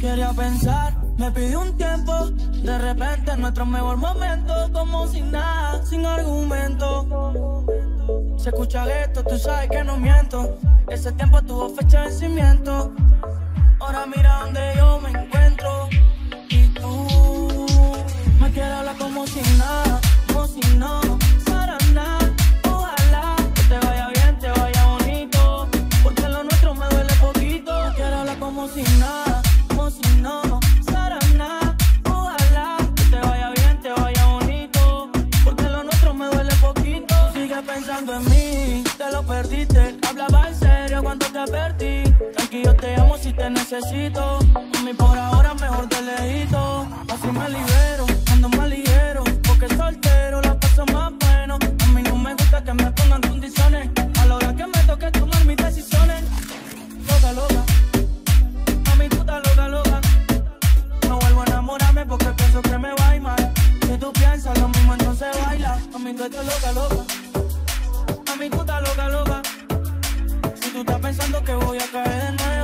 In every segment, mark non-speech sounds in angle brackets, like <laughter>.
Quería pensar, me pidió un tiempo. De repente, nuestro mejor momento, como sin nada, sin argumento. Se escucha esto, tú sabes que no miento. Ese tiempo tuvo fecha de vencimiento. Ahora mira donde yo me encuentro. Y tú me quieres hablar como si nada, como si nada. Te necesito. A mí por ahora mejor te lejito. Así me libero, ando más ligero. Porque soltero la paso más bueno. A mí no me gusta que me pongan condiciones. A la hora que me toque tomar mis decisiones. Loca, loca. A mi puta loca, loca. No vuelvo a enamorarme porque pienso que me va a ir mal. Si tú piensas lo mismo, entonces baila. A mí tú estás loca, loca. A mi puta loca, loca. Si tú estás pensando que voy a caer de nuevo,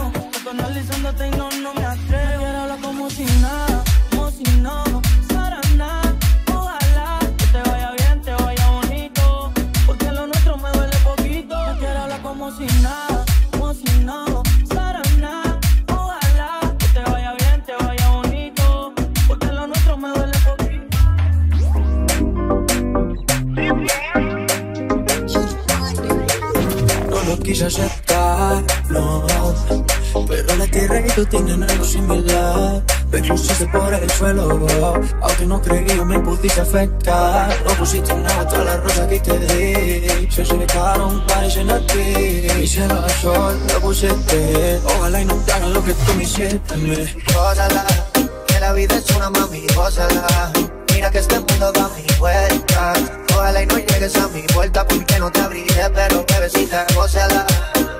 no, no me hablar como si nada, como si no nada. Ojalá que te vaya bien, te vaya bonito, porque lo nuestro me duele poquito. Quiero hablar como si nada, como si no nada. Ojalá que te vaya bien, te vaya bonito, porque lo nuestro me duele poquito. no lo quise la tierra y tú tienen algo similar Me pusiste por el suelo Aunque no creía me pudiste afectar No pusiste nada todas las rosas que te di Se secaron, parecen a ti se va el sol, lo pusiste Ojalá y no te hagan lo que tú me hiciste. Gózala, que la vida es una mami, gózala. Mira que este mundo da mil vueltas. Ojalá y no llegues a mi vuelta porque no te abriré, pero bebecita, gózala.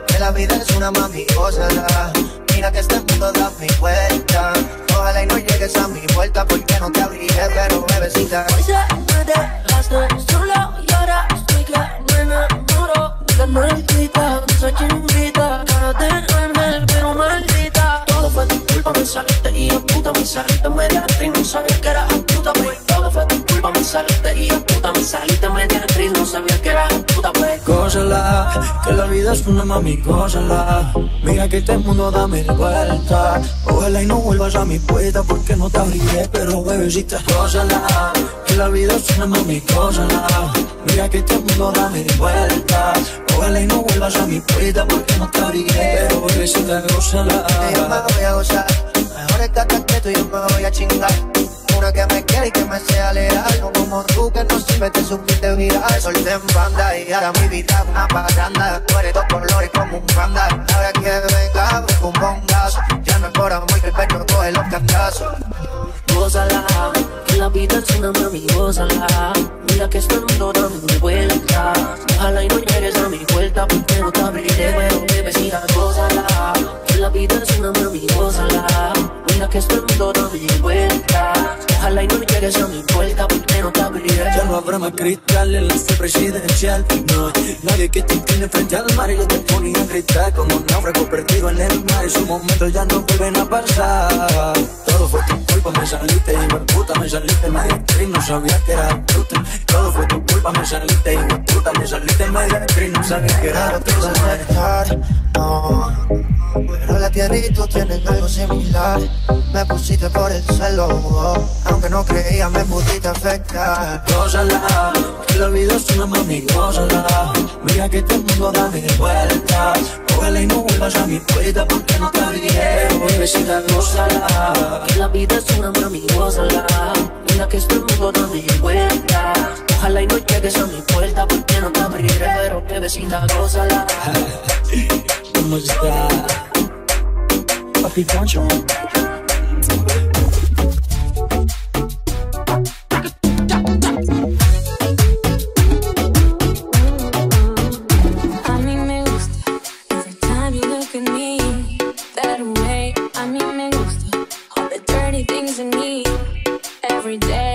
Que la vida es una mami, gózala. Mira que este mundo da mil vueltas. Ojalá y no llegues a mi vuelta porque no te abriré, pero bebecita. Hoy se me dejaste solo y ahora estoy que me enamoro no eres quita, esa chimbita Para tenerme, pero maldita. Todo fue tu culpa, me saliste y a puta me saliste. Me dejaste y no sabía que eras puta, pues Todo fue tu culpa, me saliste y a puta me saliste. Me Gózala, que la vida es una mami, gózala. Mira que este mundo da mil vueltas. Ojalá y no vuelvas a mi puerta porque no te abriré Pero bebecita, gózala Que la vida es una mami, gózala. Mira que este mundo da mil vueltas. Ojalá y no vuelvas a mi puerta porque no te abriré Pero bebecita, gózala. Que yo me voy a gozar. Mejor estate quieto y yo me voy a chingar. Que me quiere y que me sea leal. No como tú que no sirve te supiste viral. Solté en banda y ahora mi vida es una parranda. Tú eres dos colores como un panda. Ahora que venga, me un bongazo. Ya no es por amor que el pecho coge los cantazos. Gózala, que la vida es una mami, gózala Mira que este mundo da mil vueltas Ojalá y no llegues a mi vuelta porque no te abriré Pero bebecita, gózala Que la vida es una mami, Mira que este mundo da mil vueltas Ojalá y no llegues Más cristal en la sede presidencial No hay nadie que te incline frente al mar Y yo te ponía a gritar como un náufrago perdido en el mar Esos momentos ya no vuelven a pasar Todo fue tu culpa, me saliste y puta me saliste media actriz No sabía que era bruta Todo fue tu culpa, me saliste y puta me saliste media actriz No sabía que era estar, no. Pero la tierra y tú tienen algo similar. Me pusiste por el suelo, oh. aunque no creía, me pudiste afectar. Gózala, que la vida es una mami, gózala Mira que este mundo da mil vueltas Ojalá y no vuelvas a mi puerta porque no te Pero bebecita, gózala Que la vida es una mami, gózala Mira que este mundo da mil vueltas Ojalá y no llegues a mi puerta porque no te abriré Pero bebecita, gózala <laughs> ¿Cómo está? Papi Poncho many things I need every day.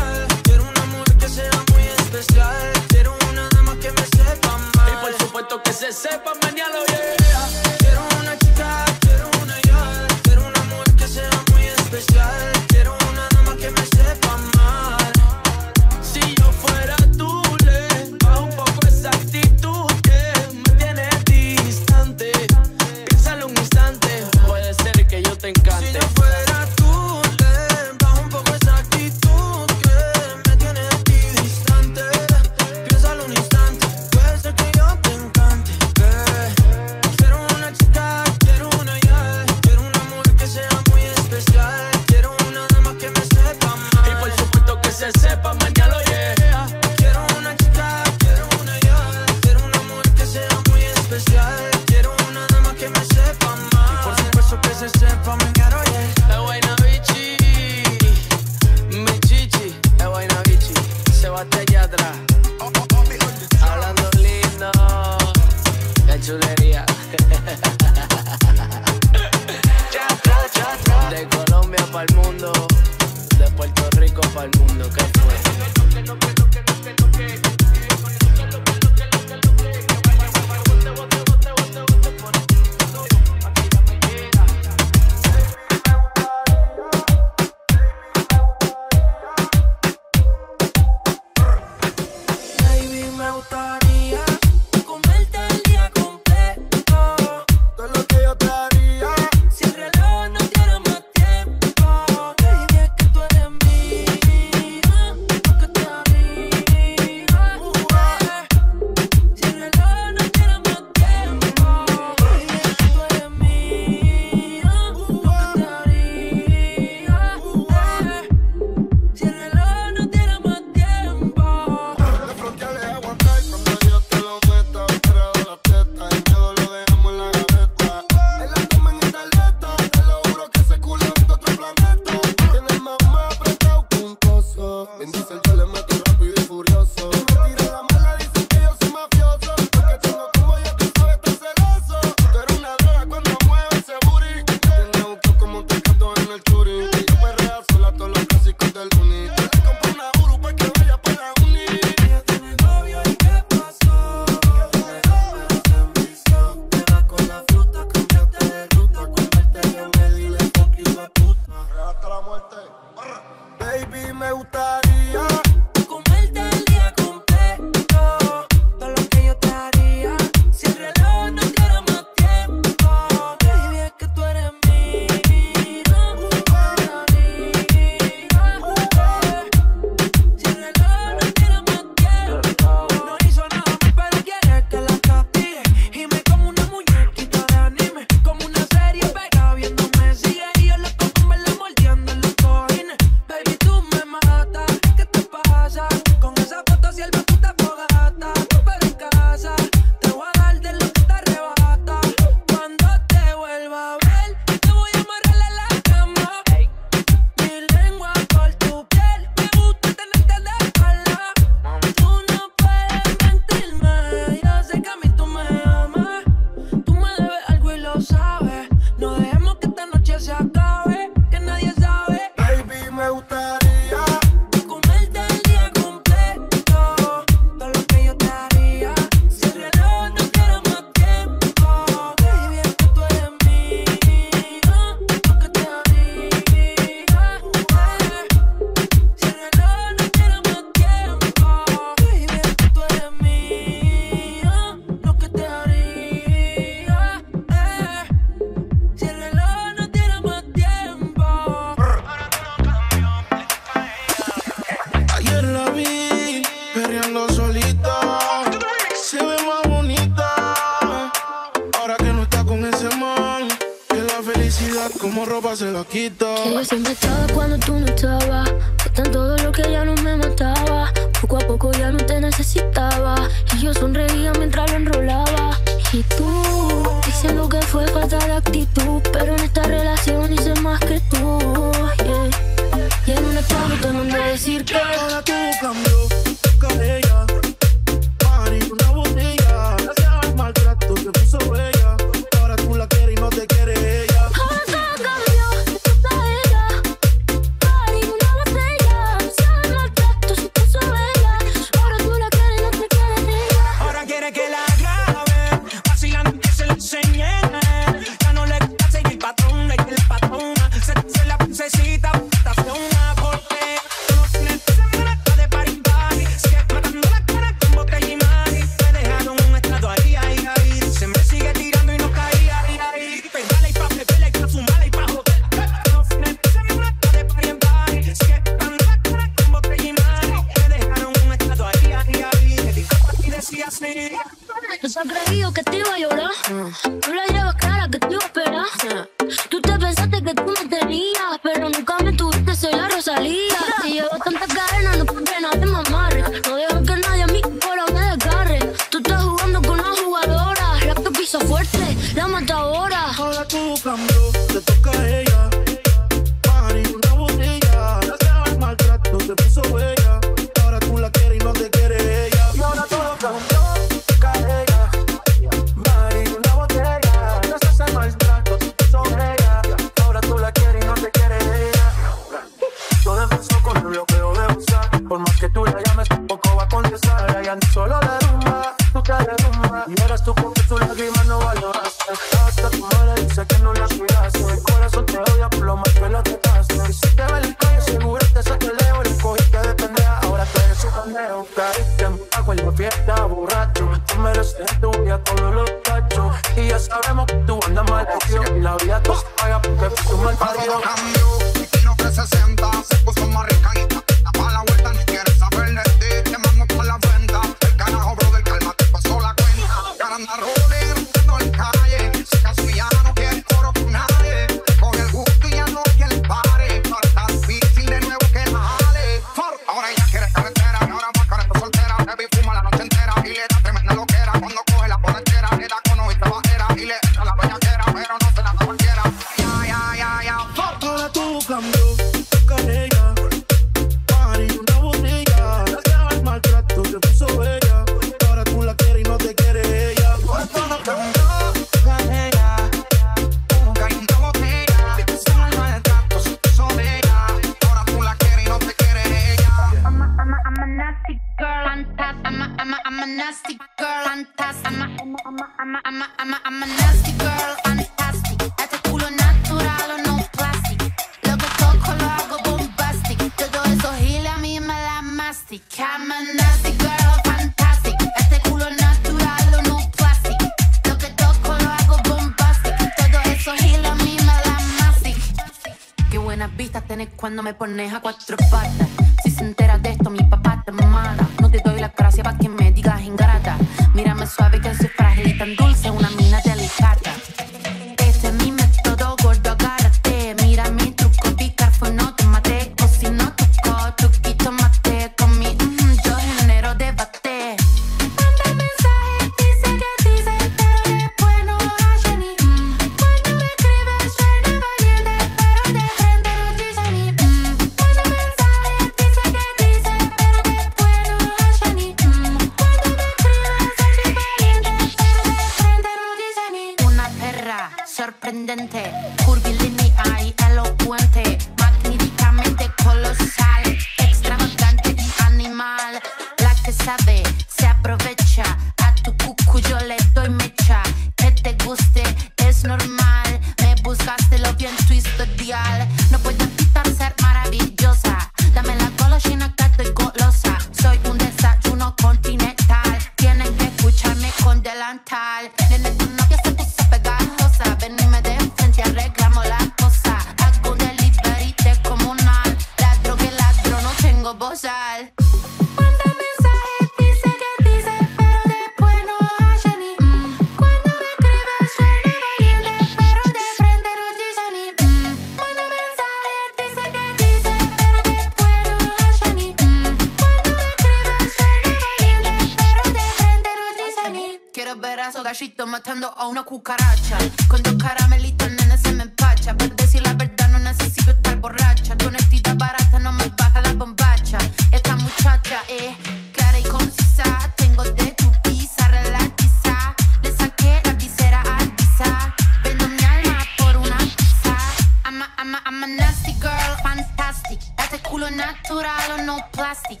gallito matando a una cucaracha. Con dos caramelitos, nena, se me empacha. Para decir la verdad, no necesito estar borracha. Tu honestidad barata no me baja la bombacha. Esta muchacha es clara y concisa. Tengo de tu pizza, relatiza. Le saqué la visera a pizza. Vendo mi alma por una pizza. I'm a, I'm a, nasty girl, fantastic. Date culo natural o no plastic.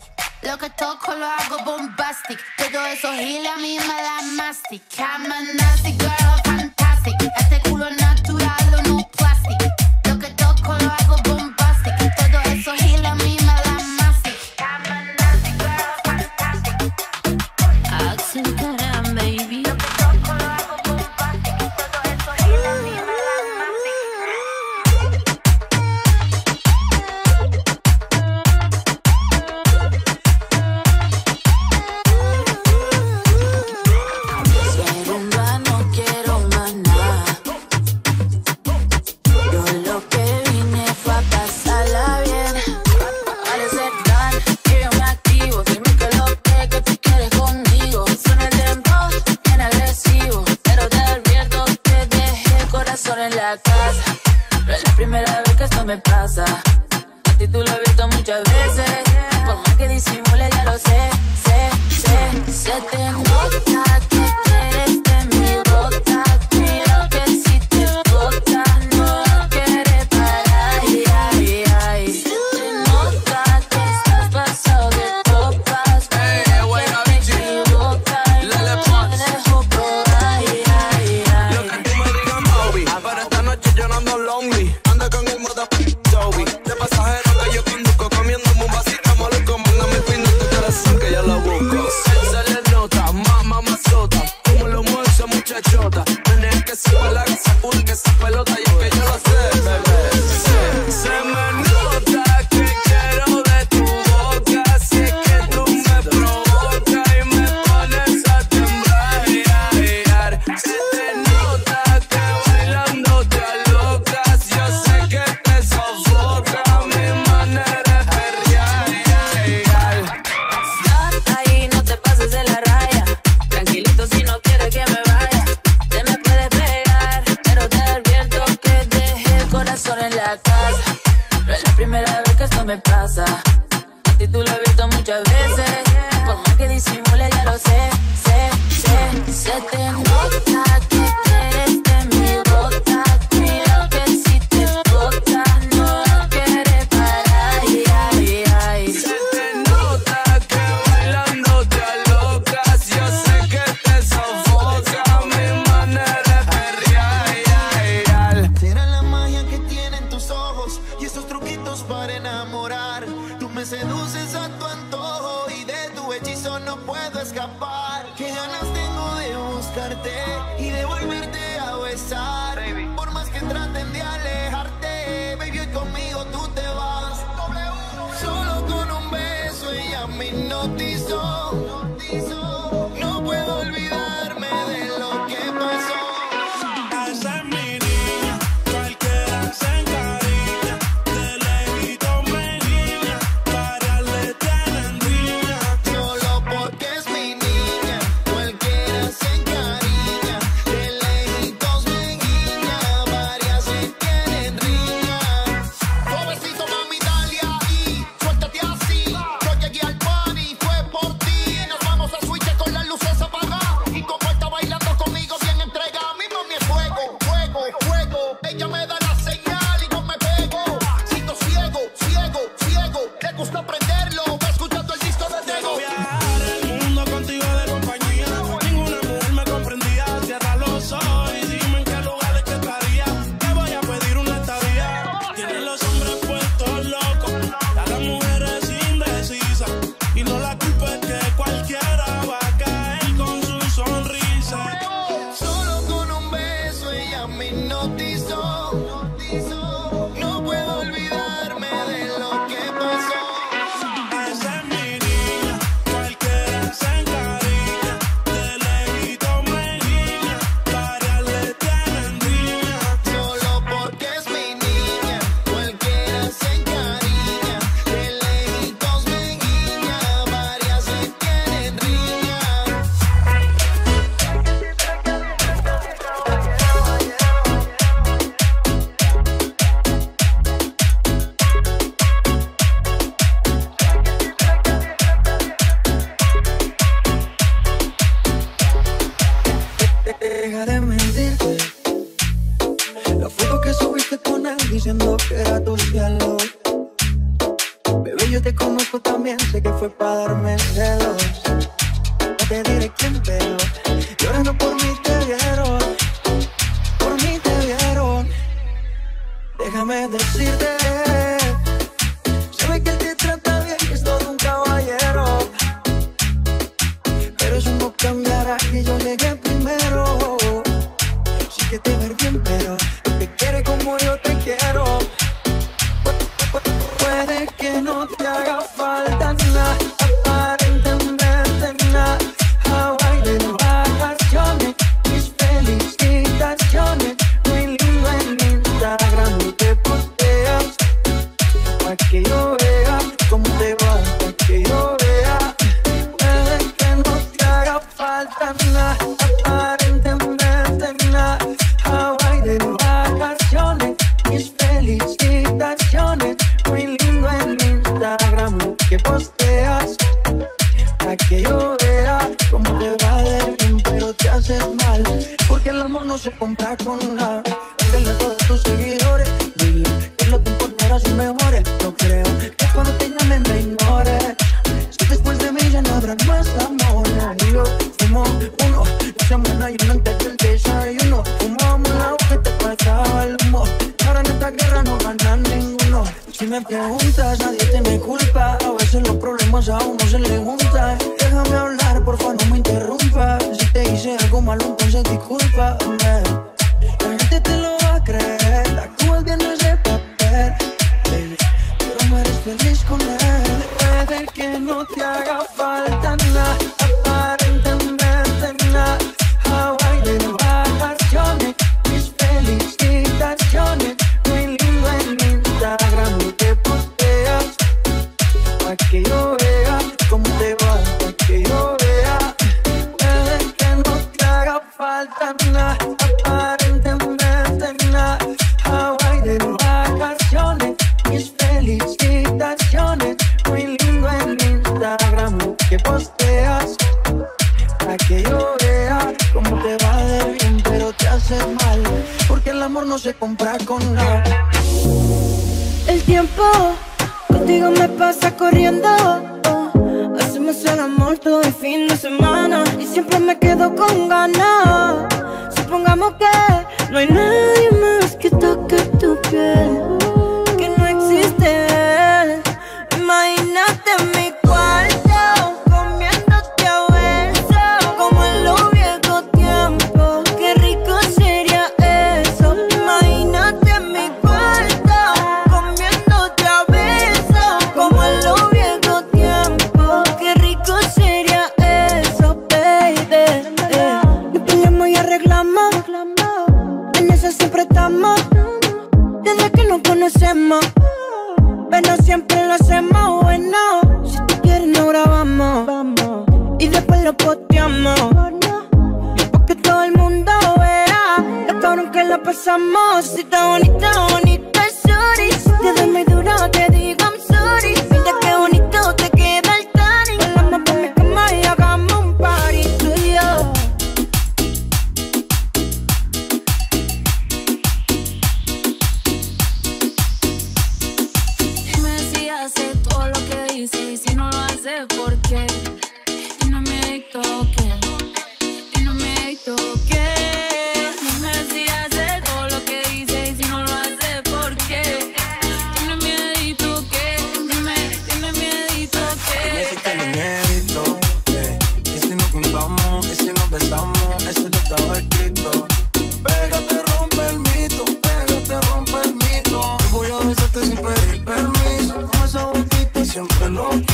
lo que toco lo hago bombastic. Todo eso gila a mí me da mastic. I'm a nasty girl, I'm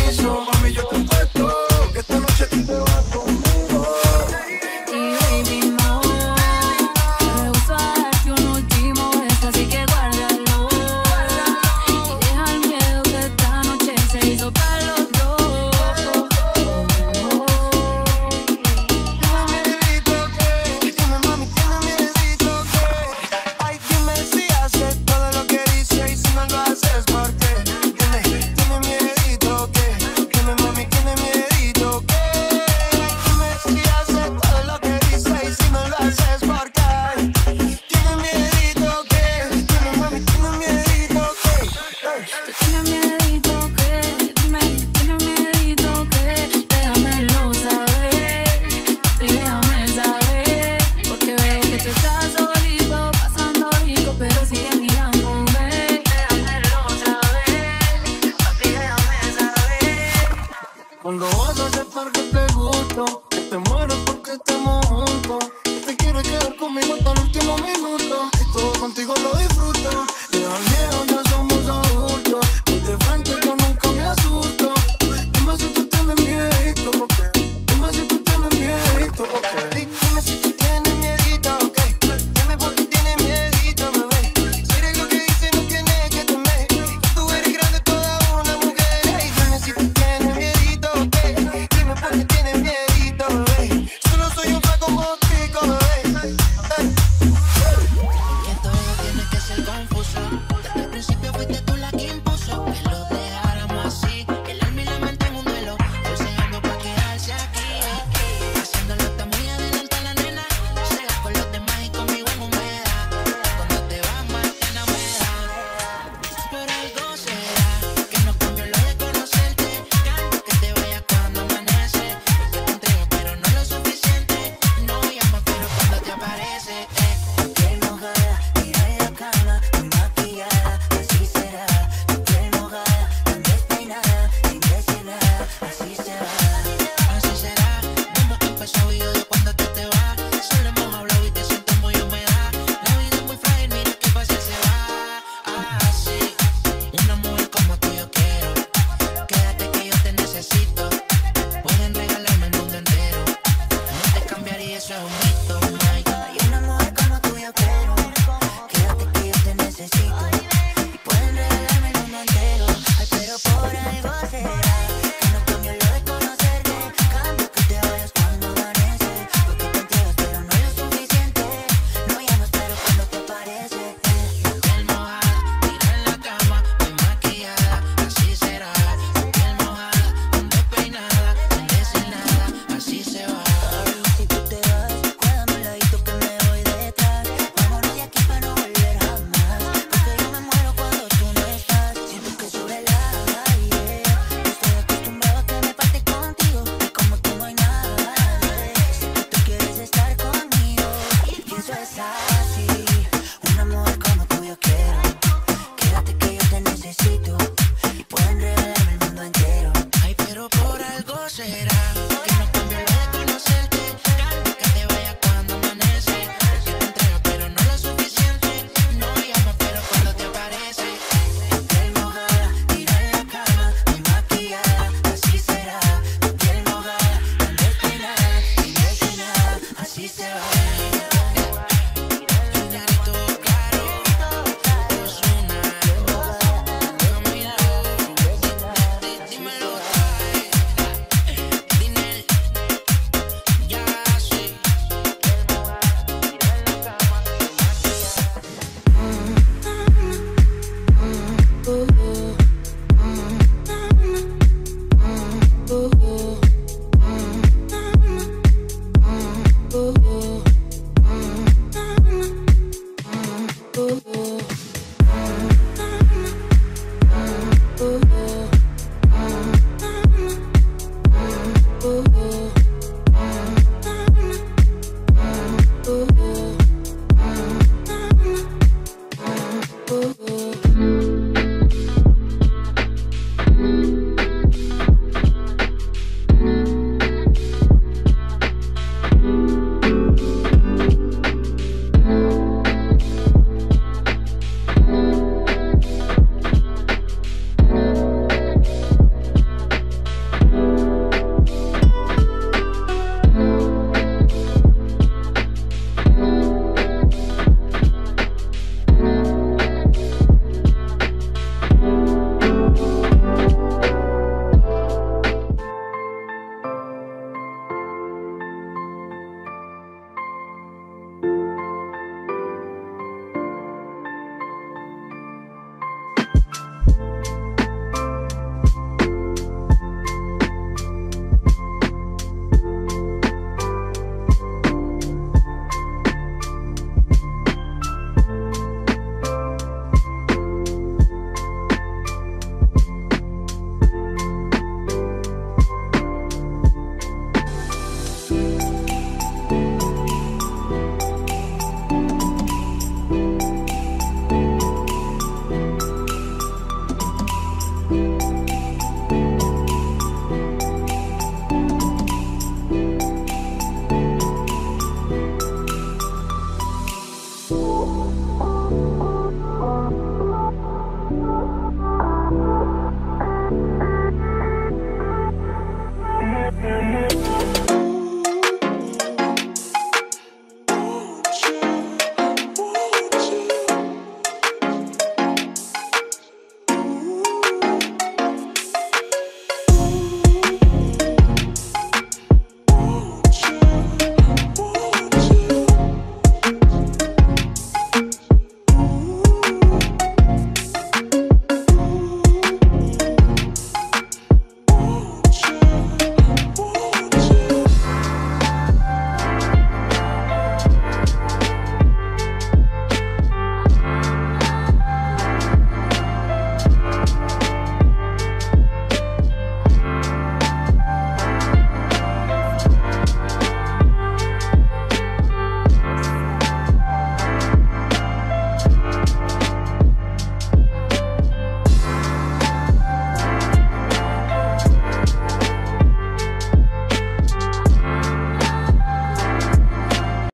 piso, mami, yo te apuesto que esta noche te voy